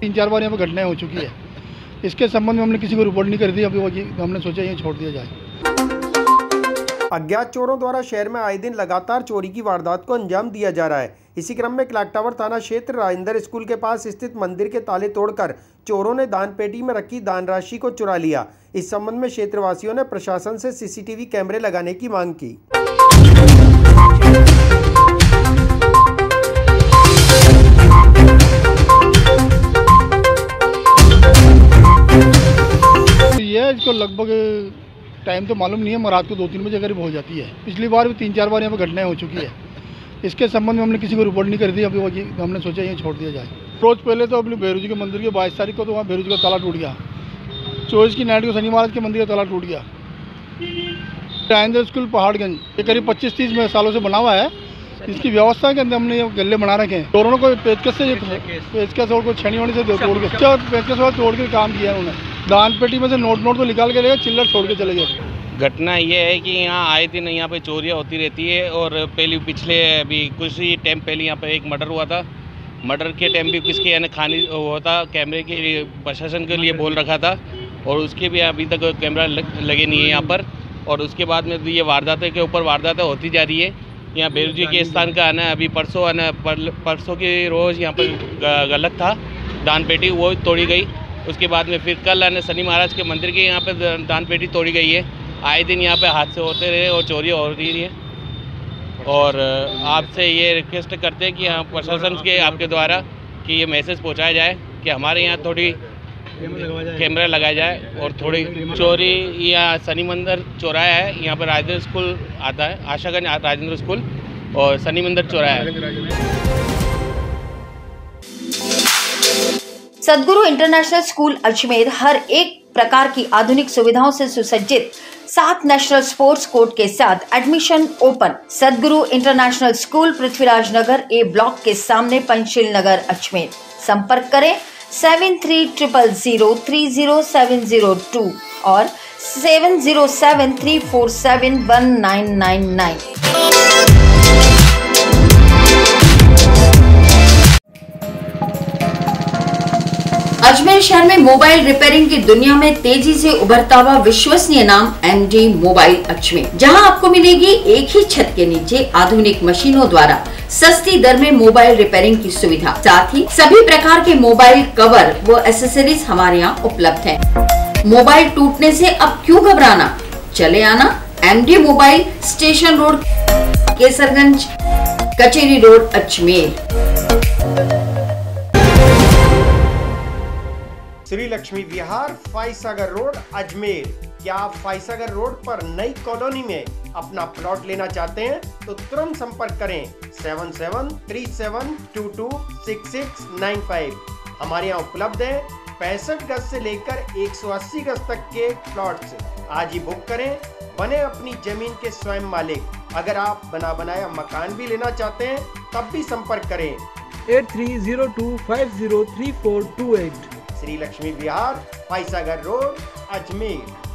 तीन चार बार यहाँ पर घटनाएँ हो चुकी है। इसके संबंध में हमने किसी को रिपोर्ट नहीं कर दी, अभी हमने सोचा ये छोड़ दिया जाए। अज्ञात चोरों द्वारा शहर में आए दिन लगातार चोरी की वारदात को अंजाम दिया जा रहा है। इसी क्रम में क्लाक टावर थाना क्षेत्र राजेंद्र स्कूल के पास स्थित मंदिर के ताले तोड़कर चोरों ने दान पेटी में रखी दान राशि को चुरा लिया। इस संबंध में क्षेत्रवासियों ने प्रशासन से सीसीटीवी कैमरे लगाने की मांग की। तो ये है, इसको लगभग टाइम तो मालूम नहीं है मगर रात को दो तीन बजे करीब हो जाती है। पिछली बार भी तीन चार बार यहाँ पर घटनाएँ हो चुकी है। इसके संबंध में हमने किसी को रिपोर्ट नहीं कर दी अभी हमने सोचा ये छोड़ दिया जाए। रोज़ पहले तो अपने भैरू के मंदिर के बाईस तारीख को तो वहाँ भैरू का ताला टूट गया। चौबीस की नाइट को शनि महाराज के मंदिर का ताला टूट गया। राजेंद्र स्कूल पहाड़गंज ये करीब पच्चीस तीस में सालों से बना हुआ है। इसकी व्यवस्था के अंदर हमने ये गले बना रखे हैं। चोरों को पेचकस से पेचकस। और कोई छेनी वनी से तोड़ के अच्छा, पेचकस वाला तोड़ के काम किया है उन्होंने। दान पेटी में से नोट नोट तो निकाल के ले गए चिल्लर छोड़ के चले गए। घटना ये है कि यहाँ आए दिन यहाँ पे चोरियाँ होती रहती है और पहले पिछले अभी कुछ ही टाइम पहले यहाँ पे एक मर्डर हुआ था। मर्डर के टाइम भी किसके यानी खानी हुआ था कैमरे के लिए प्रशासन के लिए बोल रखा था और उसके भी अभी तक कैमरा लग, लगे नहीं है यहाँ पर। और उसके बाद में ये वारदातें के ऊपर वारदातें होती जा रही है। यहाँ बेरू जी के स्थान का आना अभी परसों आना पर, परसों की रोज़ यहाँ पर गलत था दान पेटी वो तोड़ी गई। उसके बाद में फिर कल आने शनि महाराज के मंदिर के यहाँ पे द- दान पेटी तोड़ी गई है। आए दिन यहाँ पे हादसे होते रहे और चोरी हो रही है। और आपसे ये रिक्वेस्ट करते हैं कि यहाँ प्रशासन के, आपके द्वारा कि ये मैसेज पहुँचाया जाए कि हमारे यहाँ थोड़ी कैमरा लगाया जाए और थोड़ी चोरी यहाँ शनि मंदिर चौराया है। यहाँ पर राजेंद्र स्कूल आता है आशागंज राजेंद्र स्कूल और शनि मंदिर चौराया है। सदगुरु इंटरनेशनल स्कूल अजमेर हर एक प्रकार की आधुनिक सुविधाओं से सुसज्जित सात नेशनल स्पोर्ट्स कोर्ट के साथ admission open. Sadguru international school Prithviraj Nagar A block के सामने पंचशील नगर अजमेर। संपर्क करें seven three triple zero three zero seven zero two और seven zero seven three four seven one nine nine nine Ajmer शहर में mobile repairing की दुनिया में तेज़ी से उभरता हुआ विश्वसनीय नाम एमडी मोबाइल अजमेर, जहाँ आपको मिलेगी एक ही छत के नीचे आधुनिक मशीनों द्वारा सस्ती दर में मोबाइल रिपेयरिंग की सुविधा। साथ ही सभी प्रकार के मोबाइल कवर व एसेसरीज हमारे यहाँ उपलब्ध है। मोबाइल टूटने ऐसी अब क्यूँ घबराना? चले आना MD mobile station road, Kesarganj, Kacheri road Ajmer. Shri Lakshmi Vihar, Faisagar road, Ajmer. क्या आप फाइसागर रोड पर नई कॉलोनी में अपना प्लॉट लेना चाहते हैं तो तुरंत संपर्क करें seven seven three seven two two six six nine five. हमारे यहाँ उपलब्ध है पैंसठ गज से लेकर 180 गज तक के प्लॉट्स। आज ही बुक करें, बने अपनी ज़मीन के स्वयं मालिक। अगर आप बना बनाया मकान भी लेना चाहते हैं, तब भी संपर्क करें। Eight three zero two five zero three four two eight. Shri Lakshmi Vihar Faisagar road Ajmer.